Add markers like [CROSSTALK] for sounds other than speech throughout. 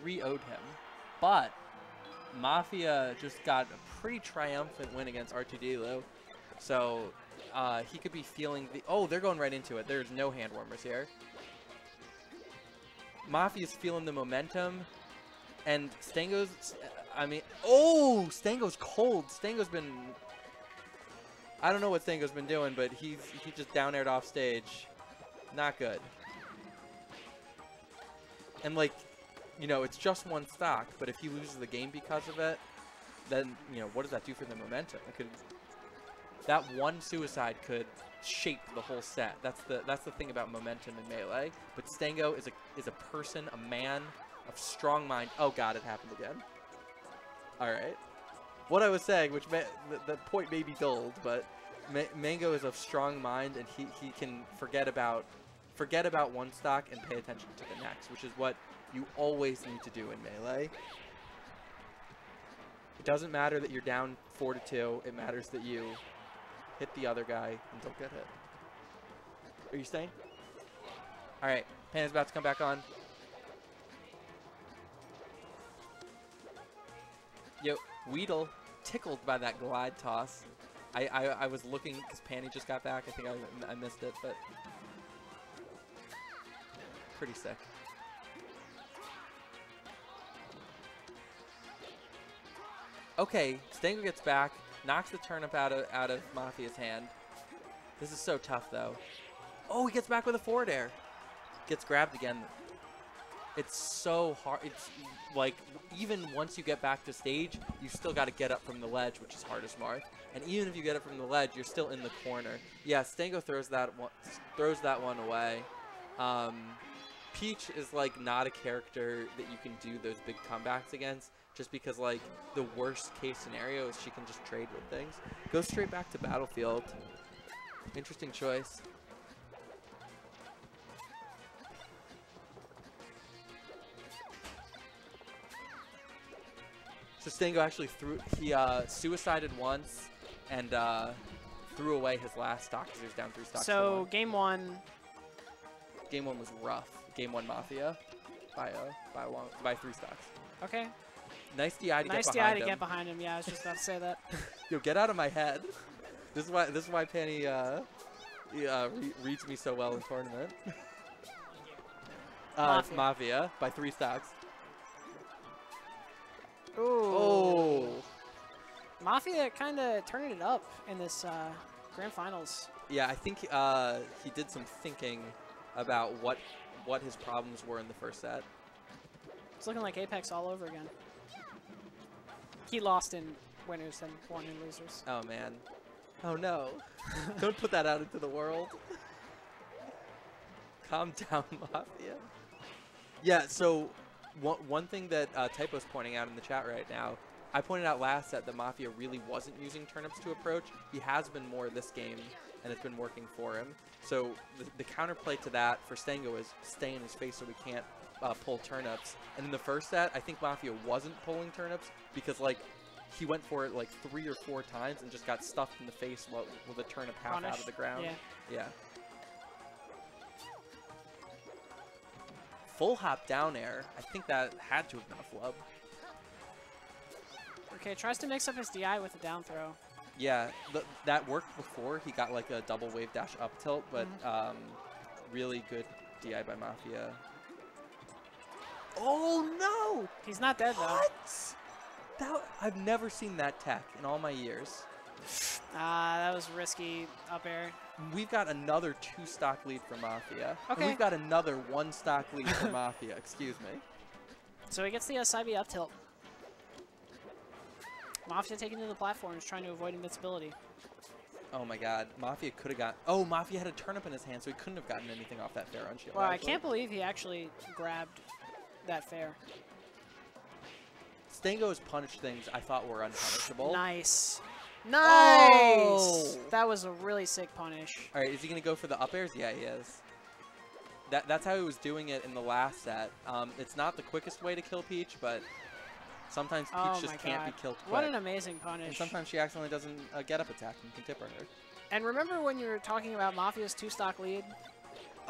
3 0'd him. But Mafia just got a pretty triumphant win against R2D2. So uh, he could be feeling the. Oh, they're going right into it. There's no hand warmers here. Mafia's feeling the momentum. And Stango's. I mean. Oh! Stango's cold. Stango's been. I don't know what Stango's been doing, but he's he just down aired off stage. Not good. And like, you know, it's just one stock, but if he loses the game because of it, then you know what does that do for the momentum? It could that one suicide could shape the whole set. That's the that's the thing about momentum in melee. But Stango is a is a person, a man of strong mind. Oh god, it happened again. All right. What I was saying, which may, the, the point may be dulled, but Ma Mango is of strong mind, and he, he can forget about forget about one stock and pay attention to the next, which is what you always need to do in melee. It doesn't matter that you're down 4 to 2. It matters that you hit the other guy and don't get hit. Are you staying? All right, Panda's about to come back on. Yo, Weedle, tickled by that glide toss. I, I, I was looking because Panny just got back. I think I, I missed it, but pretty sick. Okay, Stango gets back, knocks the turnip out of out of Mafia's hand. This is so tough though. Oh, he gets back with a forward air. Gets grabbed again. It's so hard. It's like even once you get back to stage, you still got to get up from the ledge, which is hardest mark. And even if you get it from the ledge, you're still in the corner. Yeah, Stango throws that one, throws that one away. Um, Peach is like not a character that you can do those big comebacks against just because like the worst case scenario is she can just trade with things. Go straight back to Battlefield. Interesting choice. So Stango actually threw, he uh, suicided once and uh, threw away his last stock because he was down three stocks. So game one. Game one was rough. Game one Mafia by uh, by one by three stocks. Okay. Nice DI to nice get DI behind to him. get behind him. Yeah, I was just about to say that. [LAUGHS] Yo, get out of my head. This is why this is why Penny uh, uh, re reads me so well in tournament. uh, it's Mafia. Mafia by three stocks. Ooh. Oh, Mafia kind of turning it up in this uh, grand finals. yeah. I think uh, he did some thinking about what what his problems were in the first set. It's looking like Apex all over again. He lost in winners and won in losers. Oh man. Oh no. [LAUGHS] Don't put that out into the world. [LAUGHS] Calm down, [LAUGHS] Mafia. Yeah, so one, one thing that uh, Typo's pointing out in the chat right now, I pointed out last that Mafia really wasn't using turnips to approach. He has been more this game, and it's been working for him. So the, the counterplay to that for Stango is stay in his face so we can't uh, pull turnips. And in the first set, I think Mafia wasn't pulling turnips because like he went for it like three or four times and just got stuffed in the face while, with a turnip half out of the ground. Yeah. Yeah. Full hop down air. I think that had to have been a flub. Okay, tries to mix up his DI with a down throw. Yeah, th that worked before. He got like a double wave dash up tilt, but um, really good DI by Mafia. Oh no! He's not dead though. What? That, I've never seen that tech in all my years. Ah, that was risky up air. We've got another two stock lead for Mafia. Okay. we've got another one stock lead for [LAUGHS] Mafia. Excuse me. So he gets the B up tilt. Mafia taking to the platforms, trying to avoid invincibility. Oh my god. Mafia could have got. Oh, Mafia had a turnip in his hand, so he couldn't have gotten anything off that fair on shield. Well, I can't believe he actually grabbed that fair. Stango's punish things I thought were unpunishable. Nice. Nice! Oh! That was a really sick punish. All right, is he gonna go for the up airs? Yeah, he is. That that's how he was doing it in the last set. Um, it's not the quickest way to kill Peach, but sometimes Peach oh just can't god. be killed quick. What an amazing punish. and sometimes she accidentally doesn't uh, get up attack and can tip her. And remember when you were talking about Mafia's two stock lead?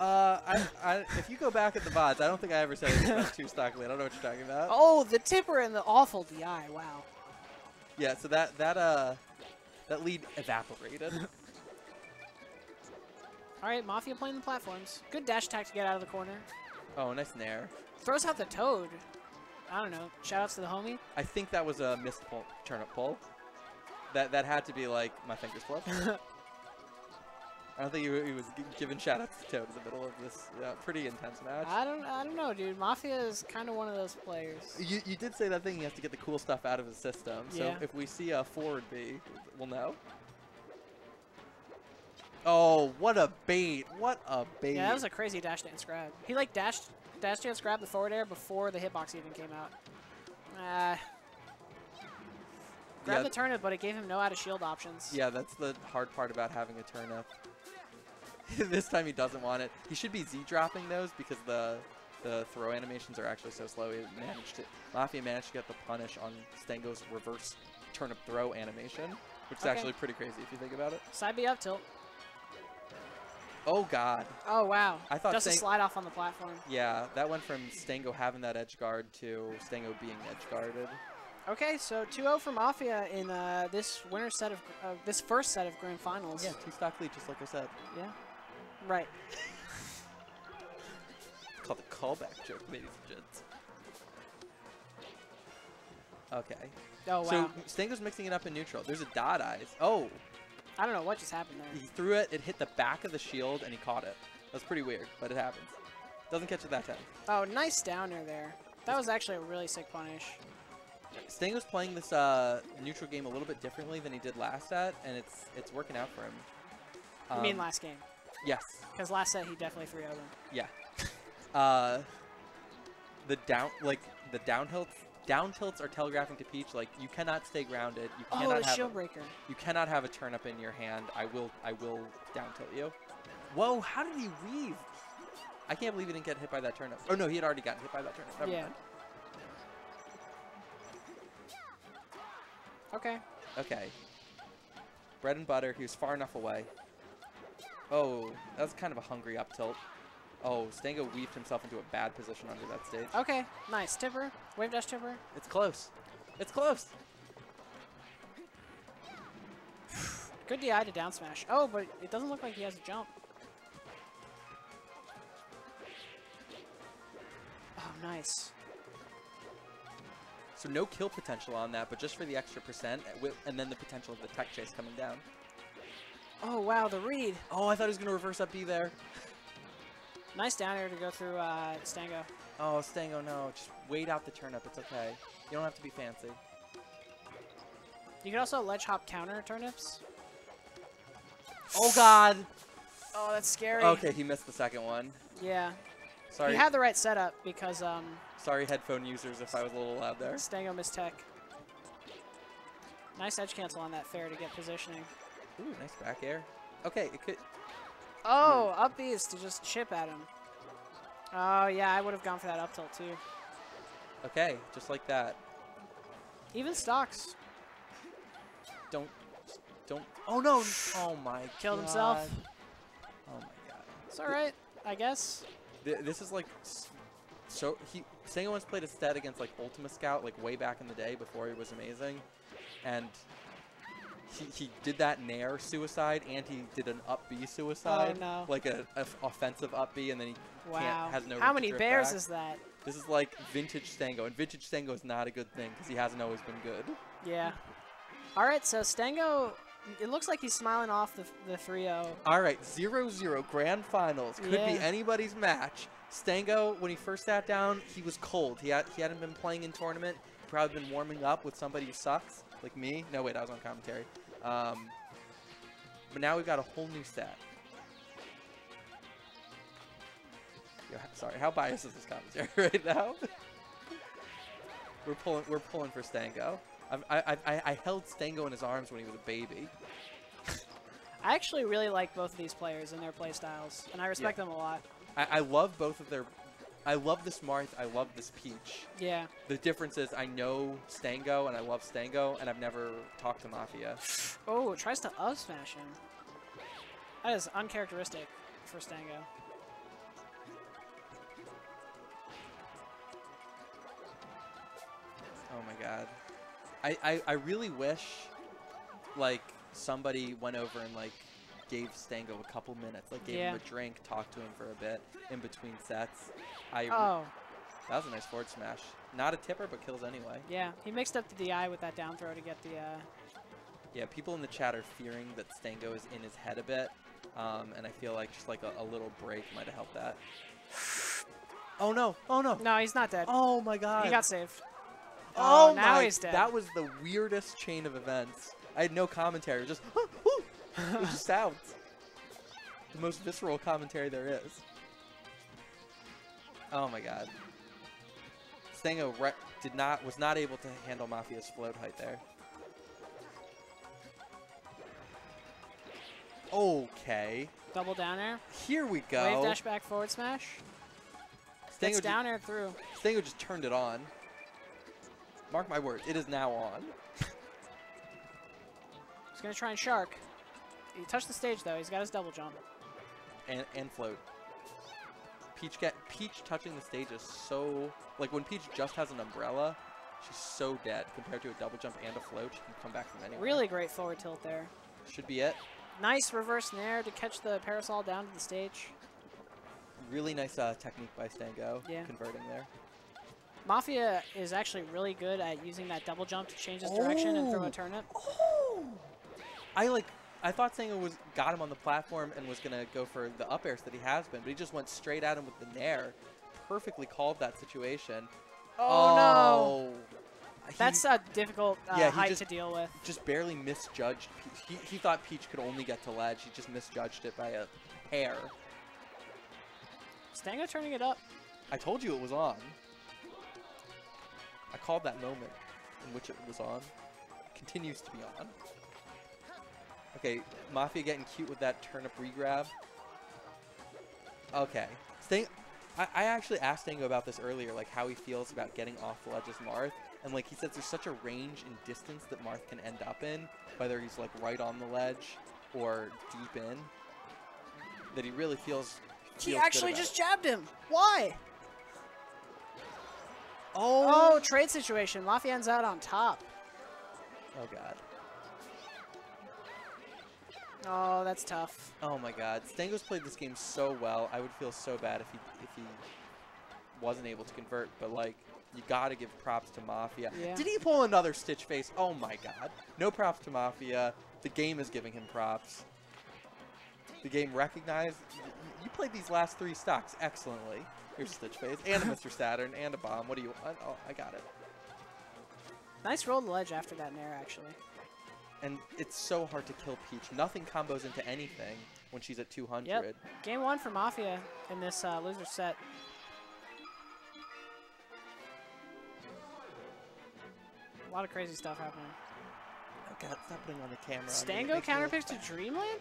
Uh, I, I, if you go back at the VODs, I don't think I ever said anything about two stock. I don't know what you're talking about. Oh, the tipper and the awful DI. Wow. Yeah, so that that uh that lead evaporated. [LAUGHS] All right, Mafia playing the platforms. Good dash attack to get out of the corner. oh, nice nair. Throws out the toad. I don't know. Shoutouts to the homie. I think that was a missed pull, turnip pull. That that had to be like my fingers [LAUGHS] flipped. I don't think he, he was gi- giving shoutouts to Toad in the middle of this uh, pretty intense match. I don't. I don't know, dude. Mafia is kind of one of those players. You, you did say that thing he has to get the cool stuff out of his system. So Yeah. if we see a forward B, we'll know. Oh, what a bait! What a bait! Yeah, that was a crazy dash dance grab. He like dashed, dash dance grabbed the forward air before the hitbox even came out. Ah. Grabbed Yeah. the turnip, but it gave him no out of shield options. Yeah, that's the hard part about having a turnip. [LAUGHS] this time he doesn't want it. He should be Z dropping those because the the throw animations are actually so slow. He managed to Mafia managed to get the punish on Stango's reverse turnip throw animation, which is Okay. actually pretty crazy if you think about it. Side B up tilt. Oh god. Oh wow. I thought just a slide off on the platform. Yeah, that went from Stango having that edge guard to Stango being edge guarded. Okay, so 2-0 for Mafia in uh, this winner set of uh, this first set of grand finals. Yeah, two stock lead, just like I said. Yeah. Right. [LAUGHS] Called the callback joke, ladies and gents. Okay. Oh wow. So Stango's mixing it up in neutral. There's a dot eyes. Oh, I don't know what just happened there. he threw it. It hit the back of the shield, and he caught it. That's pretty weird, but it happens. Doesn't catch it that time. Oh, nice downer there. That was actually a really sick punish. Stango's playing this uh, neutral game a little bit differently than he did last set, and it's it's working out for him. you mean Um, last game? Yes. Because last set he definitely 3 0 them. Yeah. [LAUGHS] Uh, the down like the down tilts down tilts are telegraphing to Peach like you cannot stay grounded. You Oh, cannot the have shield a, breaker. you cannot have a turn up in your hand. I will I will down tilt you. Whoa! How did he weave? I can't believe he didn't get hit by that turnip. Oh no, he had already gotten hit by that turnip. Never Yeah. mind. Okay. Okay. Bread and butter. He was far enough away. Oh, that was kind of a hungry up tilt. Oh, Stango weaved himself into a bad position under that stage. Okay. Nice. Tipper. Wave dash tipper. It's close. It's close. Good DI to down smash. Oh, but it doesn't look like he has a jump. Oh, nice. So no kill potential on that, but just for the extra percent, and then the potential of the tech chase coming down. Oh, wow. The read. Oh, I thought he was going to reverse up B there. Nice down air to go through uh, Stango. Oh, Stango, no. Just wait out the turnip. It's okay. You don't have to be fancy. You can also ledge hop counter turnips. Oh, God. Oh, that's scary. Okay, he missed the second one. Yeah. Sorry. He had the right setup because um, Sorry, headphone users, if I was a little loud there. Stango missed tech. Nice edge cancel on that fair to get positioning. Ooh, nice back air. Okay, it could. Oh, up B's to just chip at him. Oh, yeah, I would have gone for that up tilt too. Okay, just like that. Even stocks. Don't. Don't. Oh, no. Oh, my Killed God. himself. Oh, my God. It's alright, I guess. Th- this is like so he Stango once played a stat against like Ultima Scout like way back in the day before he was amazing, and he, he did that nair suicide and he did an up B oh, suicide Oh, no. like a, a f- offensive up B and then he Wow. can't has no How many bears back. is that? this is like vintage Stango and vintage Stango is not a good thing because he hasn't always been good. Yeah. Alright, so Stango, it looks like he's smiling off the, the 3-0. All right, 0-0 grand finals could be anybody's match. Stango, when he first sat down, he was cold. He had he hadn't been playing in tournament. Probably been warming up with somebody who sucks, like me. No, wait, I was on commentary. Um, but now we've got a whole new stat. Yo, sorry, how biased is this commentary [LAUGHS] right now? we're pulling we're pulling for Stango. I, I, I, I held Stango in his arms when he was a baby. I actually really like both of these players and their play styles, and I respect them a lot. I, I love both of their. I love this Marth. I love this Peach. Yeah. The difference is I know Stango and I love Stango, and I've never talked to Mafia. Oh, tries to up smash him. That is uncharacteristic for Stango. Oh my god. I, I, I really wish, like, somebody went over and, like, gave Stango a couple minutes, like gave yeah. him a drink, talked to him for a bit in between sets. I Oh, that was a nice forward smash. Not a tipper, but kills anyway. yeah. He mixed up the DI with that down throw to get the. Uh, Yeah, people in the chat are fearing that Stango is in his head a bit, um, and I feel like just like a, a little break might have helped that. [SIGHS] Oh no! Oh no! no, he's not dead. Oh my god! he got saved. Oh, Oh, now my- he's dead. That was the weirdest chain of events. I had no commentary. [GASPS] It was just, it was just sounds. The most visceral commentary there is. Oh my god. Stango did not was not able to handle Mafia's float height there. Okay, Double down air. here we go. Wave dash back forward smash. Stango, Gets down air through. Stango just turned it on. Mark my words, it is now on. He's gonna try and shark. He touched the stage though. He's got his double jump. and, and float. Peach get Peach touching the stage is so like when Peach just has an umbrella, she's so dead compared to a double jump and a float. She can come back from anywhere. Really great forward tilt there. should be it. Nice reverse nair to catch the parasol down to the stage. Really nice uh, technique by Stango. Yeah. converting there. Mafia is actually really good at using that double jump to change his direction and throw Oh. a turnip. Oh, I like. I thought Stango was got him on the platform and was gonna go for the up airs that he has been, but he just went straight at him with the nair. Perfectly called that situation. Oh, no! He- That's a difficult uh, Yeah, height just- to deal with. just barely misjudged. Peach. He, he thought Peach could only get to ledge. He just misjudged it by a hair. Stango turning it up. I told you it was on. I called that moment in which it was on. Continues to be on. Okay, Mafia getting cute with that turnip regrab. Okay. Stang I, I actually asked Stango about this earlier, like how he feels about getting off the ledge as Marth. And like he says there's such a range and distance that Marth can end up in, whether he's like right on the ledge or deep in, that he really feels. He feels good actually just jabbed him. Why? Oh! Oh, trade situation. Lafian's out on top. Oh god. Oh, that's tough. Oh my god. Stango's played this game so well. I would feel so bad if he if he wasn't able to convert, but like you gotta give props to Mafia. Yeah. Did he pull another Stitch face? Oh my god. No props to Mafia. The game is giving him props. The game recognized you played these last three stocks excellently. Here's Stitch face and a [LAUGHS] Mr. Saturn and a bomb. What do you want? Oh, I got it. Nice roll the ledge after that nair, actually. And it's so hard to kill Peach. Nothing combos into anything when she's at 200. Yep. Game one for Mafia in this uh, loser set. A lot of crazy stuff happening. Oh god, stop putting on the camera. on me. It Stango counterpicks to. Dreamland?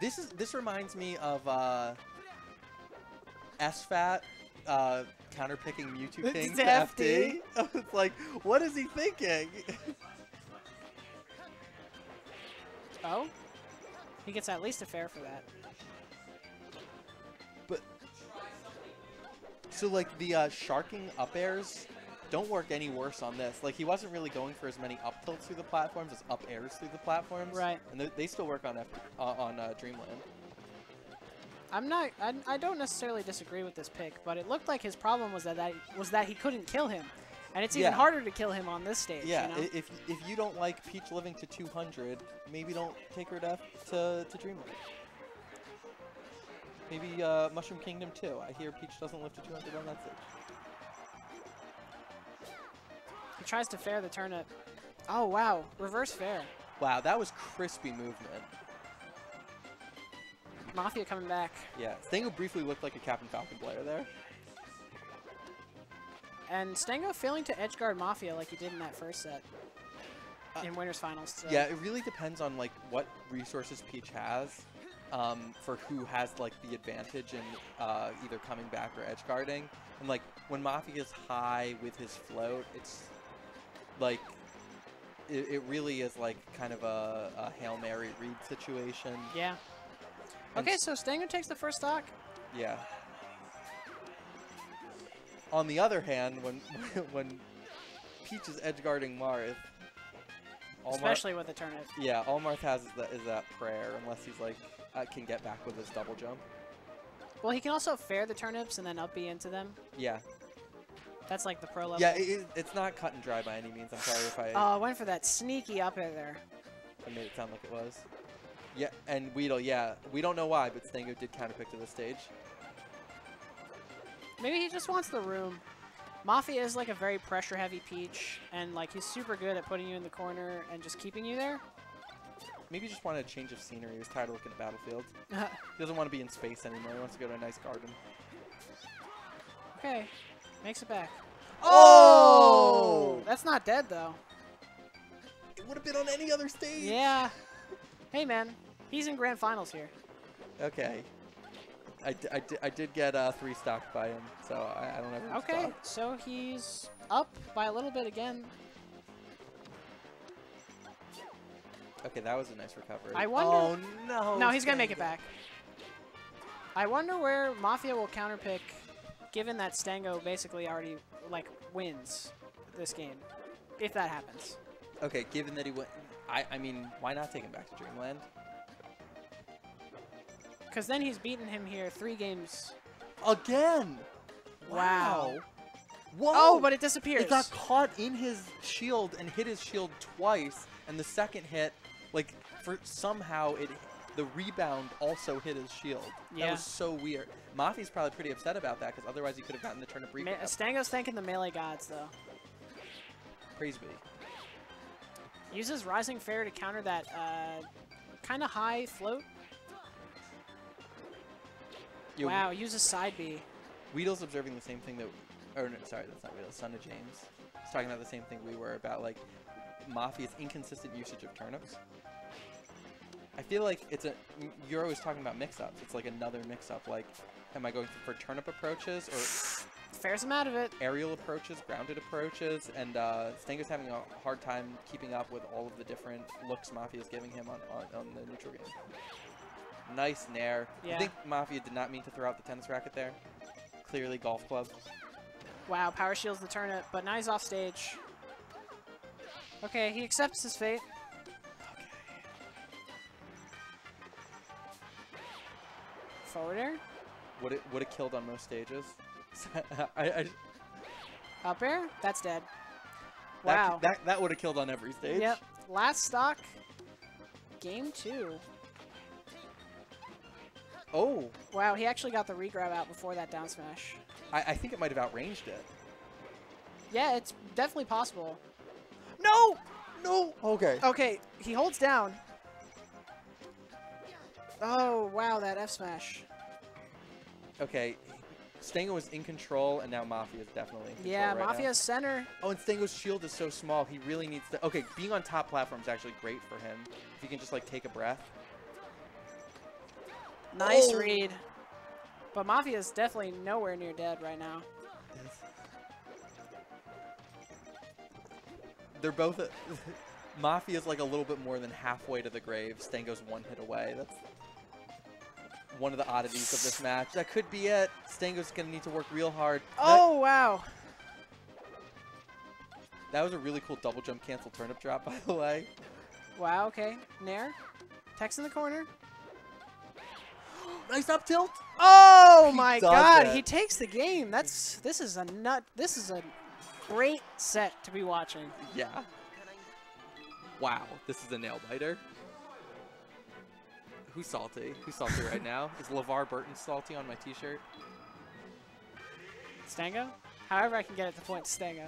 This is this reminds me of uh, SFAT uh, counterpicking Mewtwo [LAUGHS] King To to FD. it's like, what is he thinking? [LAUGHS] Oh? He gets at least a fair for that. but so like the uh, sharking up airs don't work any worse on this. Like he wasn't really going for as many up tilts through the platforms as up airs through the platforms. Right. And they, they still work on F- uh, on uh, Dreamland. I'm not. I, I don't necessarily disagree with this pick, but it looked like his problem was that, that was that he couldn't kill him, and it's even Yeah. harder to kill him on this stage. Yeah, You know? if if you don't like Peach living to 200, maybe don't take her to F- to, to Dreamland. Maybe uh, Mushroom Kingdom too. I hear Peach doesn't live to 200 on that stage. he tries to fair the turnip. Oh wow, reverse fair. Wow, that was crispy movement. Mafia coming back, Yeah, Stango briefly looked like a Captain Falcon player there. And Stango failing to edgeguard Mafia like he did in that first set Uh, in winners finals. So. Yeah, it really depends on like what resources Peach has um, for who has like the advantage in uh, either coming back or edge guarding. And like when Mafia is high with his float, it's like it, it really is like kind of a, a hail mary read situation. Yeah. And Okay, so Stango takes the first stock. Yeah. On the other hand, when [LAUGHS] when Peach is edge guarding Marth. All Marth- Especially with the turnip. yeah, all Marth has is that, is that prayer, unless he's like uh, can get back with his double jump. Well, he can also fair the turnips and then up B into them. Yeah, That's like the pro level. yeah, it, it's not cut and dry by any means. I'm sorry if I, Oh, I went for that sneaky up air there. I made it sound like it was. Yeah, and Weedle, yeah, we don't know why, but Stango did counterpick to the stage. Maybe he just wants the room. Mafia is like a very pressure-heavy Peach, and like he's super good at putting you in the corner and just keeping you there. Maybe he just wanted a change of scenery. He was tired of looking at Battlefield. [LAUGHS] He doesn't want to be in space anymore. He wants to go to a nice garden. okay, makes it back. Oh! oh! That's not dead though. It would have been on any other stage. Yeah. Hey man, he's in grand finals here. Okay. I, d- I, d- I did get uh, three stocked by him, so I, I don't have Okay, stock. so he's up by a little bit again. Okay, that was a nice recovery. I wonder- Oh no! no, he's gonna make it back. I wonder where Mafia will counterpick, given that Stango basically already like wins this game, if that happens. Okay, given that he went, I I mean, why not take him back to Dreamland? Because then he's beaten him here three games. Again. Wow. Whoa! Oh, but it disappears. It got caught in his shield and hit his shield twice, and the second hit, like, for somehow it, the rebound also hit his shield. Yeah. That was so weird. Mafi's probably pretty upset about that because otherwise he could have gotten the turnip Ma- regrab. Stango's thanking the melee gods though. Praise be. Uses Rising Fair to counter that uh, kind of high float. Yo, wow, a side B. Weedle's observing the same thing that, or no, sorry, that's not Weedle. Son of James. He's talking about the same thing we were about, like Mafia's inconsistent usage of turnips. I feel like it's a, You're always talking about mix-ups. It's like another mix-up. Like, am I going for turnip approaches or Fairs him out of it. aerial approaches, grounded approaches, and uh, having a hard time keeping up with all of the different looks Mafia's giving him on, on, on the neutral game. Nice nair. Yeah. I think Mafia did not mean to throw out the tennis racket there. Clearly golf club. Wow, power shields the turnip, but now he's off stage. Okay, he accepts his fate. Forward air. Would it would have killed on most stages. [LAUGHS] I, I, Up air. That's dead. that, Wow. That, that would have killed on every stage. Yep. Last stock. Game two. Oh, Wow, he actually got the regrab out before that down smash. I, I think it might have outranged it. Yeah, it's definitely possible. No! No! Okay. Okay, he holds down. Oh, wow, that F smash. Okay. Stango is in control, and now Mafia is definitely in Yeah, right now. Center. Oh, and Stango's shield is so small. He really needs to. Okay, being on top platform is actually great for him. If he can just like take a breath. Nice Oh. read. But Mafia is definitely nowhere near dead right now. They're both. [LAUGHS] Mafia's like a little bit more than halfway to the grave. Stango's one hit away. That's one of the oddities of this match. That could be it. Stango's gonna need to work real hard. That- Oh, wow. that was a really cool double jump cancel turnip drop, [LAUGHS] by the way. Wow, okay. Nair. Tex in the corner. Nice up tilt. Oh He my god, it. he takes the game. That's this is a nut this is a great set to be watching. Yeah. Wow, this is a nail biter. Who's salty? Who's salty right now? [LAUGHS] Is LeVar Burton salty on my t-shirt? Stango? However I can get it to point Stango.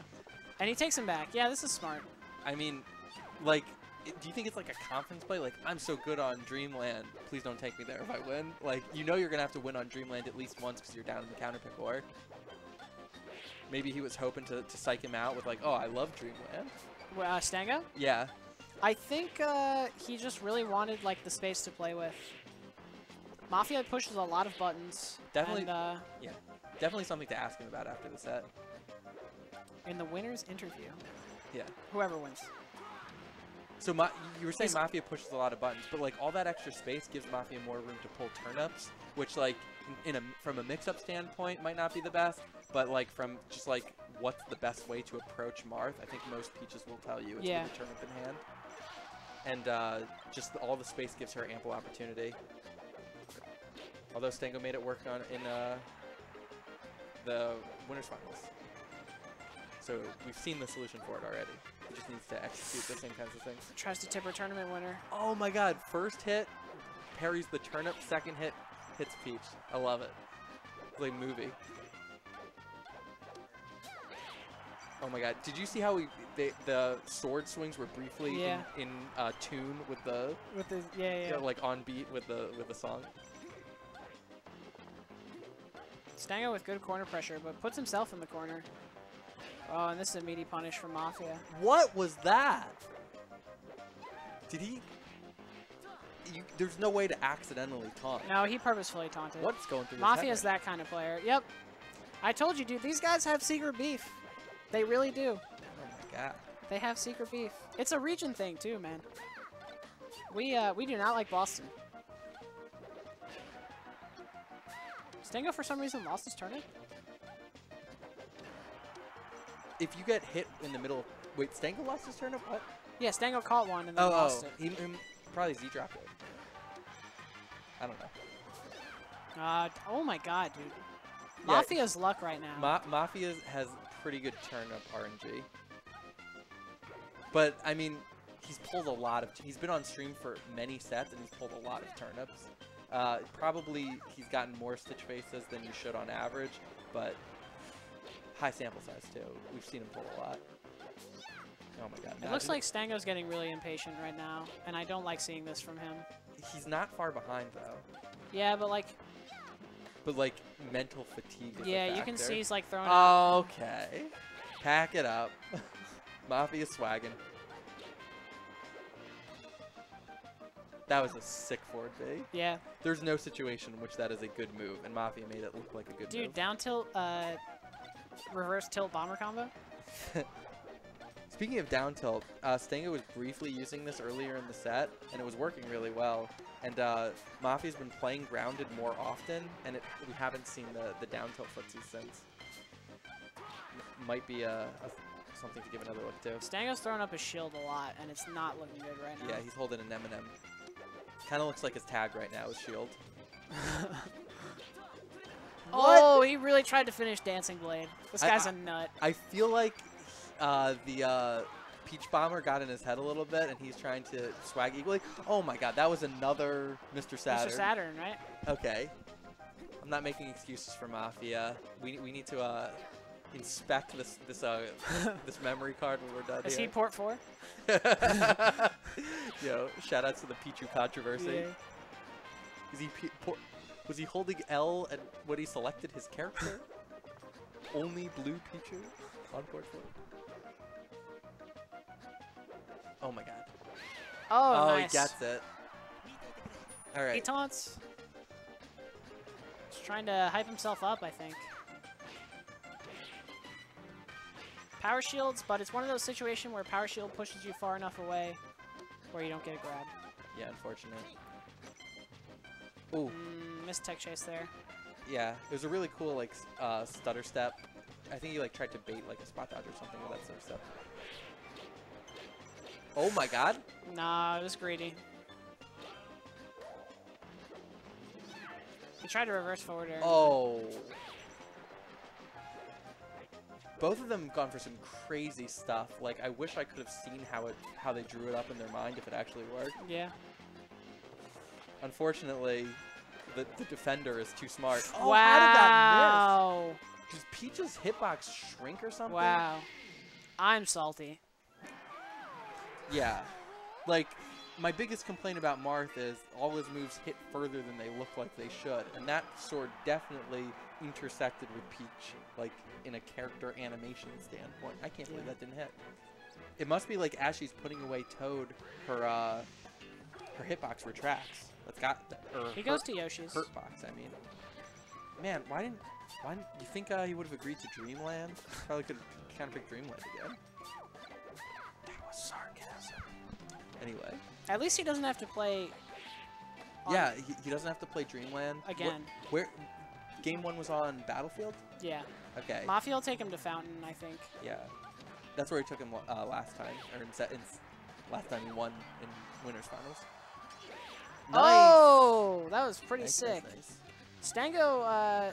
And he takes him back. Yeah, this is smart. I mean, like, do you think it's like a confidence play? Like, I'm so good on Dreamland. Please don't take me there if I win. Like, you know you're going to have to win on Dreamland at least once because you're down in the counter pick war. Maybe he was hoping to, to psych him out with like, oh, I love Dreamland. Uh, Stango? Yeah. I think uh, he just really wanted like the space to play with. Mafia pushes a lot of buttons. Definitely- And, uh, Definitely something to ask him about after the set. in the winner's interview, Yeah. whoever wins. So Ma- you were saying Mafia pushes a lot of buttons, but like all that extra space gives Mafia more room to pull turnips, which like in, a from a mix-up standpoint might not be the best, but like from just like what's the best way to approach Marth, I think most Peaches will tell you it's Yeah. with a turnip in hand. And uh, just all the space gives her ample opportunity. Although Stango made it work on in uh, the winners finals. So we've seen the solution for it already. He just needs to execute the same kinds of things. Tries to tip her tournament winner. Oh my god, first hit parries the turnip, second hit hits Peach. I love it. It's like a movie. Oh my god, did you see how we they, the sword swings were briefly Yeah. in, in uh, tune with the With the yeah yeah. yeah, like on beat with the with the song? Stango with good corner pressure, but puts himself in the corner. Oh, and this is a meaty punish from Mafia. What was that? Did he? You, there's no way to accidentally taunt. No, he purposefully taunted. What's going through his Mafia's that kind of player. Yep. I told you, dude. These guys have secret beef. They really do. Oh my god. They have secret beef. It's a region thing too, man. We uh we do not like Boston. Stango for some reason lost his turnip. If you get hit in the middle, wait, Stango lost his turn turnip. What? Yeah, Stango caught one and then Oh, lost oh, it. he, him- probably Z dropped it. I don't know. Uh, oh my god, dude. Yeah. Mafia's luck right now. Ma- Mafia has pretty good turnip RNG. But I mean, he's pulled a lot of. He's been on stream for many sets, and he's pulled a lot of turnips. Uh, probably he's gotten more stitch faces than you should on average, but high sample size too. We've seen him pull a lot. Oh my god! it looks like Stango's getting really impatient right now, and I don't like seeing this from him. he's not far behind though. Yeah, but like, But like mental fatigue. Yeah, you can see he's like throwing. Okay. Pack it up. [LAUGHS] Mafia swagging. That was a sick forward B. Yeah, There's no situation in which that is a good move, and Mafia made it look like a good dude, move. down tilt, uh, reverse tilt bomber combo. [LAUGHS] Speaking of down tilt, uh, Stango was briefly using this earlier in the set, and it was working really well. And uh, Mafia's been playing grounded more often, and it, we haven't seen the, the down tilt footsies since. M- might be a, a, something to give another look to. Stango's throwing up his shield a lot, and it's not looking good right now. Yeah, he's holding an M&M. Kind of looks like his tag right now, his shield. [LAUGHS] oh, he really tried to finish Dancing Blade. This guy's I- a nut. I feel like uh, the uh, Peach Bomber got in his head a little bit, and he's trying to swag equally. Oh my god, that was another Mr. Saturn. Mr. Saturn, right? Okay. I'm not making excuses for Mafia. We, we need to uh, inspect this this uh, [LAUGHS] this memory card when we're done Is he port four? [LAUGHS] Yo, shout out to the Pichu controversy. Yeah. Is he P- por- was he holding L and when he selected his character? Only blue Pichu on board. Oh my god. Oh, Oh, nice. he gets it. All He taunts. Just trying to hype himself up, I think. Power shields, but it's one of those situations where power shield pushes you far enough away where you don't get a grab. Yeah, unfortunate. Ooh, Mm, missed tech chase there. yeah. It was a really cool like uh, stutter step. I think he like tried to bait like a spot dodge or something with that stutter step. Oh my god. Nah, it was greedy. He tried to reverse forward air. Oh. Both of them gone for some crazy stuff. Like I wish I could have seen how it how they drew it up in their mind if it actually worked. Yeah. Unfortunately, the, the defender is too smart. Oh, wow. how did that miss? Does Peach's hitbox shrink or something? Wow. I'm salty. Yeah. Like, my biggest complaint about Marth is all his moves hit further than they look like they should. And that sword definitely intersected with Peach, like, in a character animation standpoint. I can't believe Yeah. that didn't hit. It must be like as she's putting away Toad, her, uh, her hitbox retracts. That's got, or He her- goes to Yoshi's. Hurt box, I mean. Man, why didn't why didn't you think uh, he would have agreed to Dreamland? [LAUGHS] Probably could kind of pick Dreamland again. That was sarcasm. Anyway, At least he doesn't have to play. yeah, he, he doesn't have to play Dreamland What- Again. where game one was on Battlefield. Yeah. Okay. Mafia will take him to Fountain, I think. yeah. That's where he took him uh, last time, or in, set, in last time he won in winners finals. Oh, that was pretty Nice, nice, sick. nice. Stango, uh,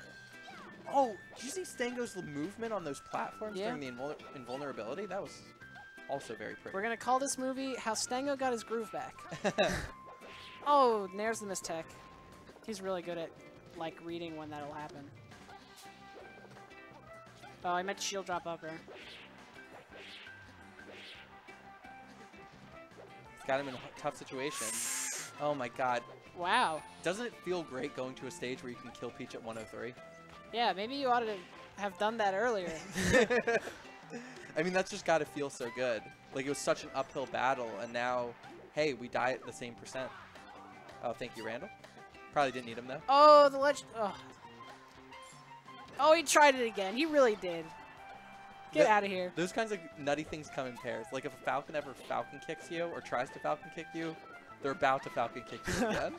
Oh, did you see Stango's movement on those platforms Yeah. during the invul- invulnerability? That was also very pretty. we're gonna call this movie "How Stango Got His Groove Back." [LAUGHS] Oh, Nair's the mistech. He's really good at like reading when that'll happen. Oh, I meant to shield drop upper. it's got him in a tough situation. Oh my god. Wow. Doesn't it feel great going to a stage where you can kill Peach at 103? Yeah, maybe you ought to have done that earlier. [LAUGHS] I mean, that's just got to feel so good. Like, it was such an uphill battle, and now, hey, we die at the same percent. Oh, thank you, Randall. Probably didn't need him, though. oh, the ledge. Oh. oh, he tried it again. He really did. Get The- out of here. Those kinds of nutty things come in pairs. Like, if a Falcon ever Falcon kicks you, or tries to Falcon kick you, they're about to Falcon kick you [LAUGHS] again.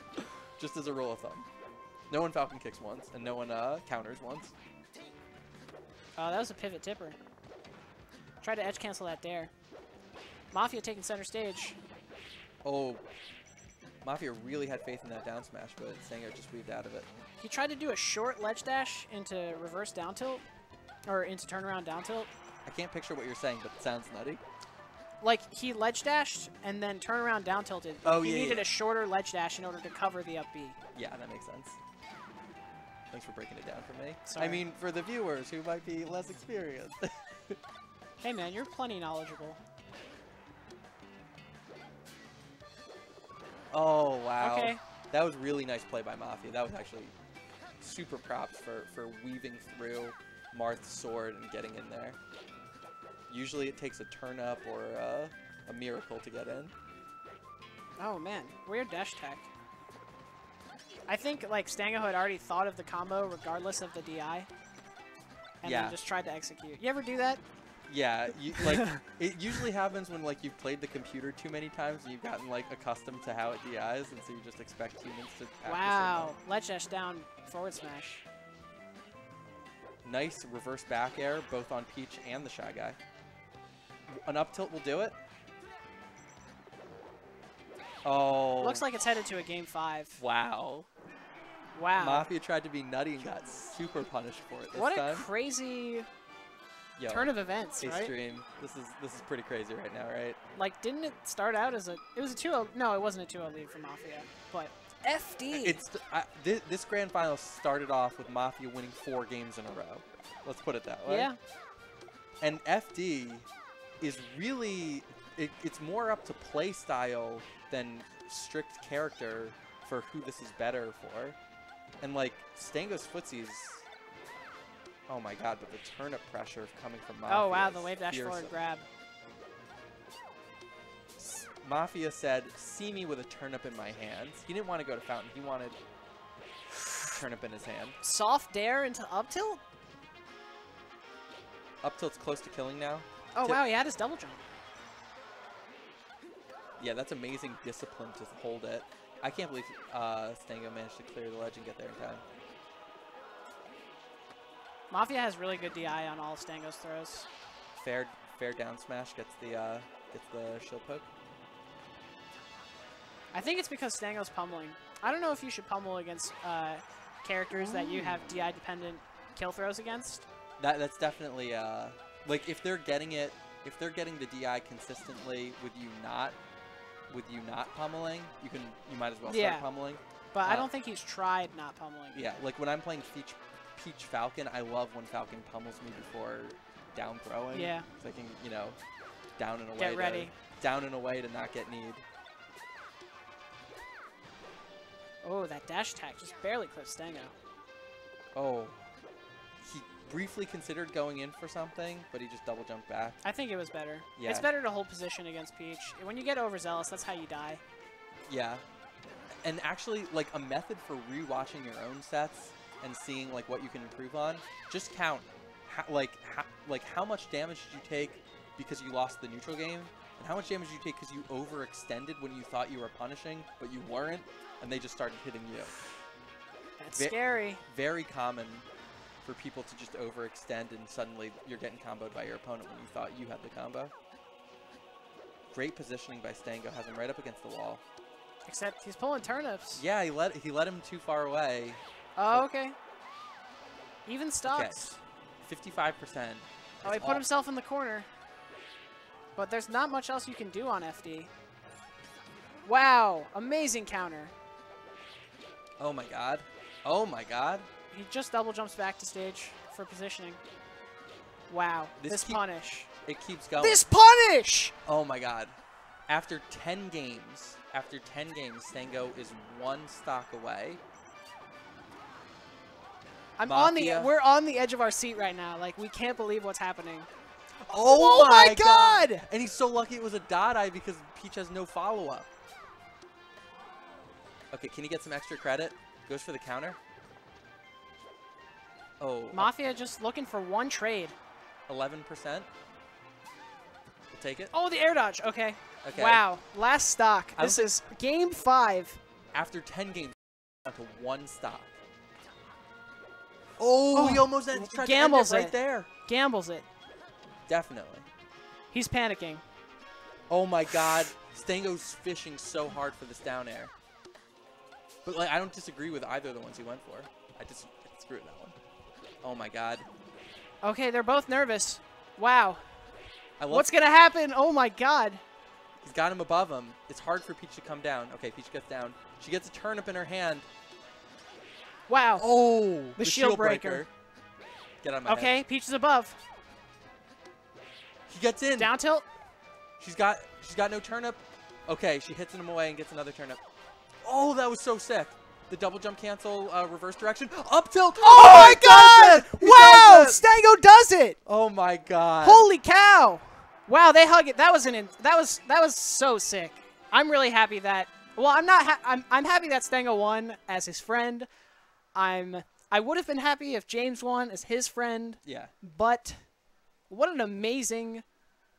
just as a rule of thumb. No one Falcon kicks once, and no one uh, counters once. Oh, that was a pivot tipper. Tried to edge cancel that dare. Mafia taking center stage. Oh, Mafia really had faith in that down smash, but Sanger just weaved out of it. He tried to do a short ledge dash into reverse down tilt, or into turnaround down tilt. I can't picture what you're saying, but it sounds nutty. Like he ledge dashed and then turn around down tilted. Oh, he yeah, needed yeah. a shorter ledge dash in order to cover the up B. Yeah, that makes sense. Thanks for breaking it down for me. Sorry. I mean, for the viewers who might be less experienced. [LAUGHS] Hey man, you're plenty knowledgeable. oh, wow. Okay. That was really nice play by Mafia. That was actually super props for, for weaving through Marth's sword and getting in there. Usually it takes a turn up or uh, a miracle to get in. Oh man, weird dash tech. I think like Stango had already thought of the combo regardless of the DI. And Yeah. then just tried to execute. You ever do that? Yeah, you, like [LAUGHS] it usually happens when like you've played the computer too many times and you've gotten like accustomed to how it DIs, and so you just expect humans to. act the same Wow. Ledge dash down, forward smash. Nice reverse back air, both on Peach and the Shy Guy. An up tilt will do it. Oh. Looks like it's headed to a game five. Wow. Wow. Mafia tried to be nutty and got super punished for it this what a crazy Yo, turn of events, hey, right? stream. This is this is pretty crazy right now, right? Like, didn't it start out as a? It was a 2-0. No, it wasn't a 2-0 lead for Mafia, but FD. It's I, this, this grand final started off with Mafia winning four games in a row. Let's put it that way. yeah. And FD is really it, it's more up to play style than strict character for who this is better for. And like Stango's footsies. Oh my god, but the turnip pressure coming from Mafia. Oh wow, the wave dash forward grab. S- Mafia said, "See me with a turnip in my hands." He didn't want to go to Fountain. He wanted turnip in his hand. Soft dare into up tilt. Up tilt's close to killing now. Oh wow, he had his double jump. Yeah, that's amazing discipline to hold it. I can't believe uh, Stango managed to clear the ledge and get there in time. Mafia has really good DI on all Stango's throws. Fair, fair down smash gets the uh, gets the shield poke. I think it's because Stango's pummeling. I don't know if you should pummel against uh, characters that you have DI dependent kill throws against. That that's definitely uh, like if they're getting it, if they're getting the DI consistently with you not, with you not pummeling, you can you might as well start Yeah. pummeling. But I Uh, don't think he's tried not pummeling. Yeah, like when I'm playing Peach, Peach Falcon, I love when Falcon pummels me before down throwing. Yeah. So I can, you know, down and away. Get to- ready. down and away to not get need. Oh, that dash attack just barely clipped Stango. Oh. Briefly considered going in for something, but he just double jumped back. I think it was better. Yeah. It's better to hold position against Peach. When you get overzealous, that's how you die. Yeah. And actually, like a method for rewatching your own sets and seeing like what you can improve on, just count how, like how, like how much damage did you take because you lost the neutral game, and how much damage did you take because you overextended when you thought you were punishing, but you weren't, and they just started hitting you. That's Ve- scary. Very common for people to just overextend and suddenly you're getting comboed by your opponent when you thought you had the combo. Great positioning by Stango, has him right up against the wall. Except he's pulling turnips. Yeah, he let he let him too far away. Oh, okay. Even stocks. Fifty-five percent. Oh, he put himself in the corner. But there's not much else you can do on FD. Wow, amazing counter. Oh my god. Oh my god. He just double jumps back to stage for positioning. Wow, This this, keep- punish. It keeps going. This punish! Oh my god. After 10 games, after 10 games, Stango is one stock away. I'm on the we're on the edge of our seat right now. Like we can't believe what's happening. Oh, Oh my God! And he's so lucky it was a dot eye because Peach has no follow-up. Okay, can he get some extra credit? Goes for the counter. Oh, Mafia just looking for one trade. 11%. We'll take it. Oh, the air dodge. Okay. Okay. Wow. Last stock. I don't This is game five. After 10 games, [LAUGHS] down to one stock. Oh, oh he Oh, almost ended, tried gambles to end it it. right there. Gambles it. Definitely. He's panicking. Oh my god, Stango's fishing so hard for this down air. But like, I don't disagree with either of the ones he went for. I just I disagree with that one. Oh my god. Okay, they're both nervous. Wow. What's gonna happen? Oh my god. He's got him above him. It's hard for Peach to come down. Okay, Peach gets down. She gets a turnip in her hand. Wow. Oh, The shield breaker. Get on my head. Okay, Peach is above. He gets in. Down tilt. She's got she's got no turnip. Okay, she hits him away and gets another turnip. Oh, that was so sick. The double jump cancel, uh, reverse direction, up tilt. Oh, my he god! it! Wow! does! Stango does it! Oh my god. Holy cow! Wow, they hug it. That was an in- that was that was so sick. I'm really happy that. Well, I'm not. Ha- I'm I'm happy that Stango won as his friend. I'm. I would have been happy if James won as his friend, Yeah. but what an amazing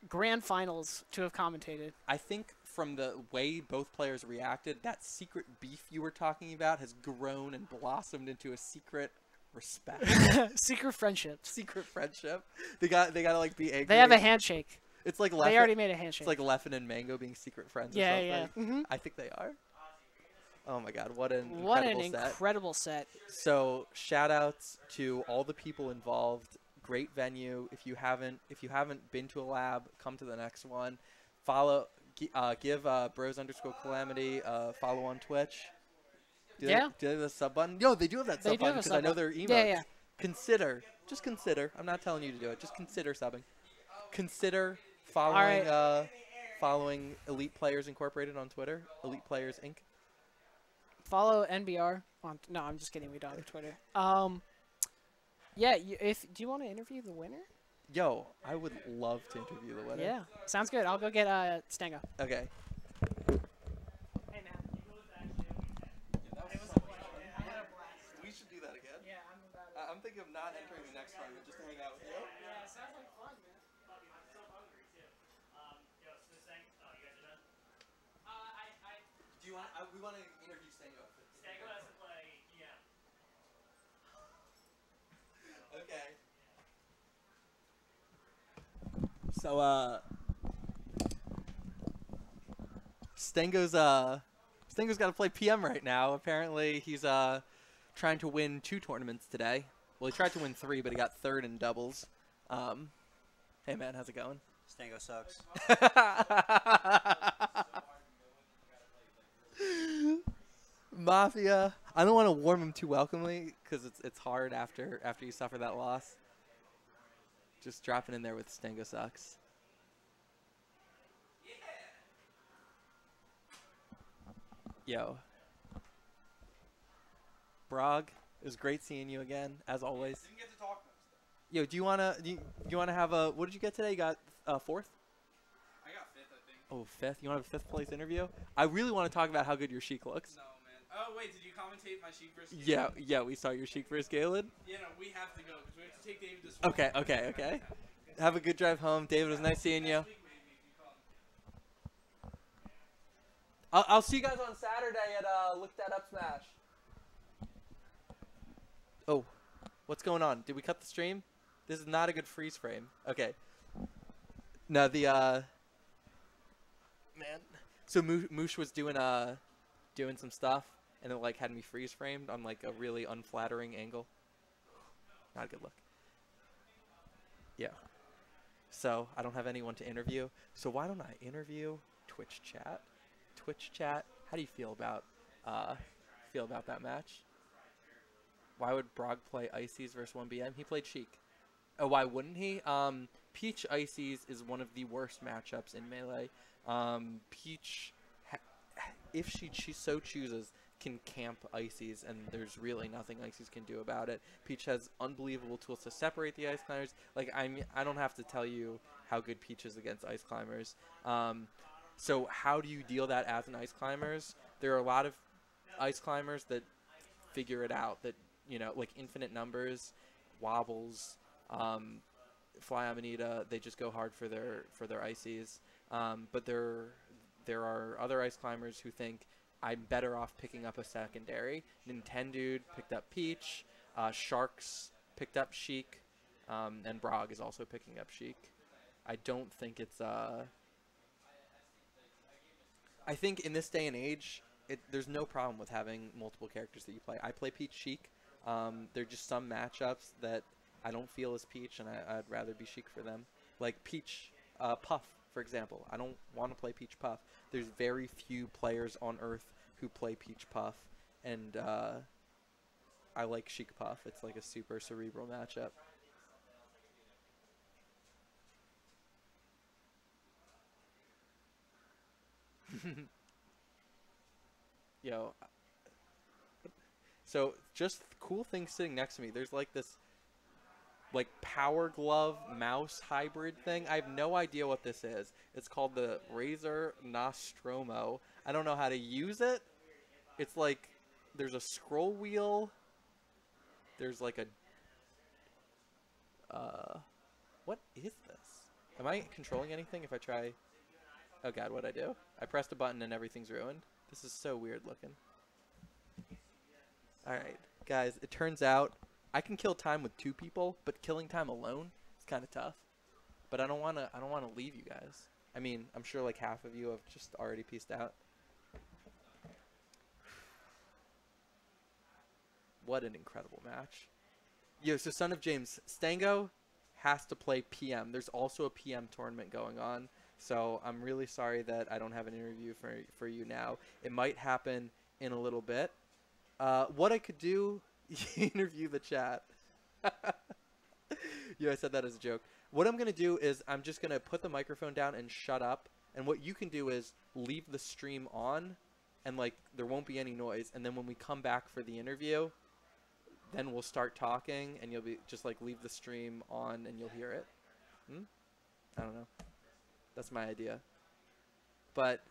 grand finals to have commentated. I think from the way both players reacted, that secret beef you were talking about has grown and blossomed into a secret respect, [LAUGHS] Secret friendship. secret friendship. They got they gotta like be angry. They have a handshake. It's like They already made a handshake. It's like Leffen and Mango being secret friends. Yeah, or yeah. something. Mhm. I think they are. Oh my god, what an what an incredible set. incredible set. So shout outs to all the people involved. Great venue. If you haven't if you haven't been to a lab, come to the next one. Follow uh, give uh, bros underscore calamity uh, follow on Twitch. Do Yeah. They, do they have a sub button? Yo, they do have that They sub button because I know their emotes. Yeah, yeah. Consider, just consider. I'm not telling you to do it. Just consider subbing. Consider following right. uh, following Elite Players Incorporated on Twitter. Elite Players Inc. Follow NBR on. No, I'm just kidding. We don't have Twitter. Um, yeah. You, if do you want to interview the winner? Yo, I would love to interview the winner. Yeah, sounds good. I'll go get uh Stango. Okay. We should do that again. I'm about. I- I'm thinking of not entering the next round, but just to hang out with you. Yeah, sounds like fun, man. Uh, do you want? I, we want to interview Stango. Stango has to play PM. Okay. So uh, Stango's uh, Stango's got to play PM right now. Apparently, he's uh, trying to win two tournaments today. Well, he tried to win three, but he got third in doubles. Um, hey man, how's it going? Stango sucks. [LAUGHS] Mafia. I don't want to warm him too welcomely because it's it's hard after after you suffer that loss. Just dropping in there with Stango sucks. Yo. Brog, it was great seeing you again, as always. Didn't get to talk much Yo, do you wanna do you, you wanna have a what did you get today? You got uh, fourth? I got fifth, I think. Oh, fifth. You want to have a fifth place interview? I really want to talk about how good your Sheik looks. No. Oh, wait, did you commentate my Sheik versus Yeah, yeah, we saw your Sheik versus Galen. Yeah, no, we have to go because we have to take David to school. Okay, okay, okay. Have a good drive home, David. It was nice seeing you. Next week, maybe, if you come. I'll, I'll see you guys on Saturday at uh, Look That Up Smash. Oh, What's going on? Did we cut the stream? This is not a good freeze frame. Okay. Now the uh man. So Moosh was doing uh doing some stuff and it like had me freeze framed on like a really unflattering angle. Not a good look. Yeah. So I don't have anyone to interview. So why don't I interview Twitch chat? Twitch chat. How do you feel about uh feel about that match? Why would Brog play Ices versus 1BM? He played Sheik. Oh, why wouldn't he? Um, Peach Ices is one of the worst matchups in Melee. Um, Peach, [SIGHS] if she cho- so chooses, can camp Ices, and there's really nothing Ices can do about it. Peach has unbelievable tools to separate the Ice Climbers. Like, I mean, I don't have to tell you how good Peach is against Ice Climbers. Um, so how do you deal that as an Ice Climbers? There are a lot of Ice Climbers that figure it out, that, you know, like infinite numbers, wobbles, um, Fly Amanita, they just go hard for their for their ices. Um, but there there are other ice climbers who think I'm better off picking up a secondary. Nintendude picked up Peach, uh, Sharks picked up Sheik, um, and Brog is also picking up Sheik. I don't think it's uh. I think in this day and age, it, there's no problem with having multiple characters that you play. I play Peach Sheik. Um, there are just some matchups that I don't feel as Peach, and I, I'd rather be Sheik for them. Like Peach uh, Puff, for example. I don't want to play Peach Puff. There's very few players on Earth who play Peach Puff, and uh, I like Sheik Puff. It's like a super cerebral matchup. [LAUGHS] Yo. So just cool things sitting next to me. There's like this like power glove mouse hybrid thing. I have no idea what this is. It's called the Razer Nostromo. I don't know how to use it. It's like there's a scroll wheel. There's like a uh what is this? Am I controlling anything if I try Oh god, what I do? I pressed a button and everything's ruined. This is so weird looking. Alright, guys, it turns out I can kill time with two people, but killing time alone is kind of tough. But I don't want to. I don't want to leave you guys. I mean, I'm sure like half of you have just already pieced out. What an incredible match. Yo, so Son of James, Stango has to play PM. There's also a PM tournament going on. So I'm really sorry that I don't have an interview for for you now. It might happen in a little bit. Uh, what I could do [LAUGHS] interview the chat. [LAUGHS] yeah, I said that as a joke. What I'm gonna do is I'm just gonna put the microphone down and shut up. And what you can do is leave the stream on, and like there won't be any noise. And then when we come back for the interview, then we'll start talking, and you'll be just like leave the stream on, and you'll hear it. Hmm? I don't know. That's my idea. But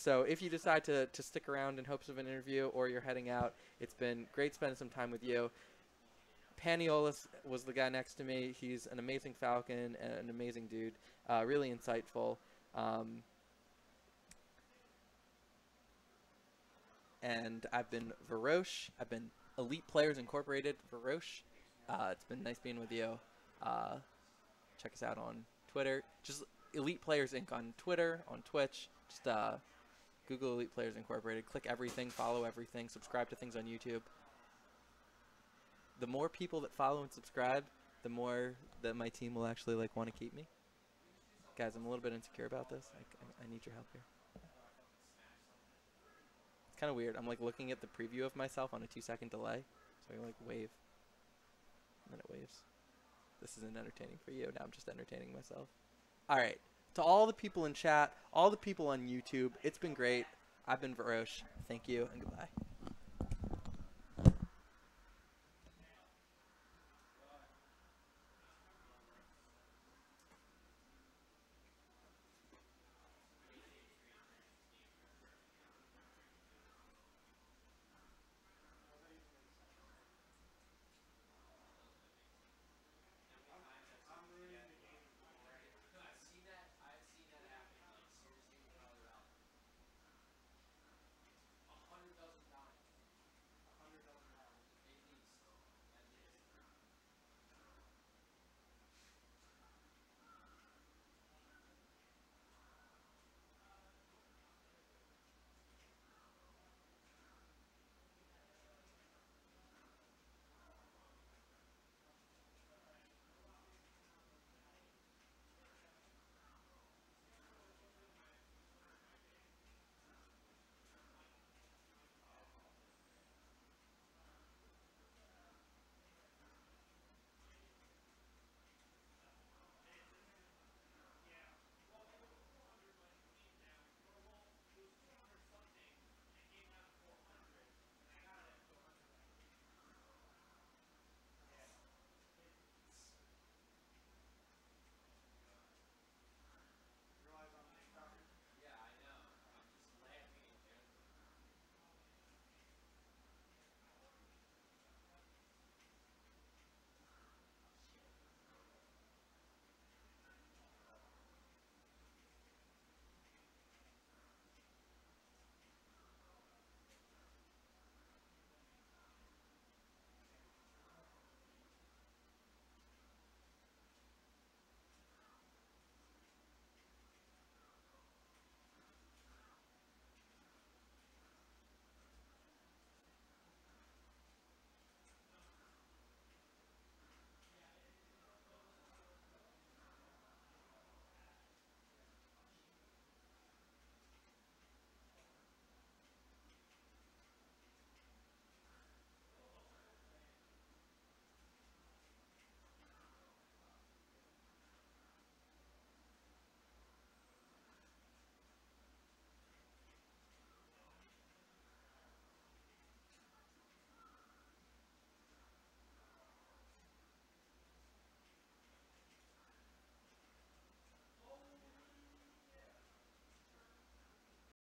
so if you decide to, to stick around in hopes of an interview or you're heading out, it's been great spending some time with you. Paniolis was the guy next to me. He's an amazing Falcon and an amazing dude. Uh, really insightful. Um, and I've been Varoche. I've been Elite Players Incorporated Varoche. Uh, it's been nice being with you. Uh, check us out on Twitter. Just Elite Players Inc. on Twitter, on Twitch. Just uh, Google Elite Players Incorporated. Click everything, follow everything, subscribe to things on YouTube. The more people that follow and subscribe, the more that my team will actually like want to keep me. Guys, I'm a little bit insecure about this. I, I, I need your help here. It's kind of weird. I'm like looking at the preview of myself on a two second delay. So I like wave. And then it waves. This isn't entertaining for you. Now I'm just entertaining myself. All right. To all the people in chat, all the people on YouTube, it's been great. I've been Varoche. Thank you and goodbye.